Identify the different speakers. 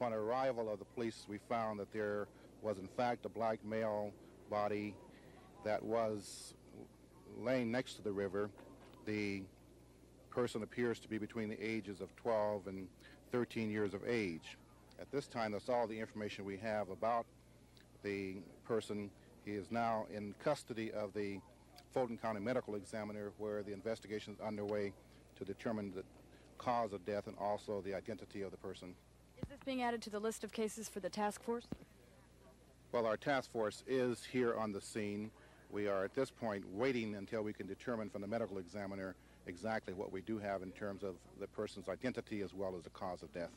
Speaker 1: Upon arrival of the police, we found that there was in fact a black male body that was laying next to the river. The person appears to be between the ages of 12 and 13 years of age. At this time, that's all the information we have about the person. He is now in custody of the Fulton County Medical Examiner, where the investigation is underway to determine the cause of death and also the identity of the person.
Speaker 2: Is this being added to the list of cases for the task force?
Speaker 1: Well, our task force is here on the scene. We are at this point waiting until we can determine from the medical examiner exactly what we do have in terms of the person's identity as well as the cause of death.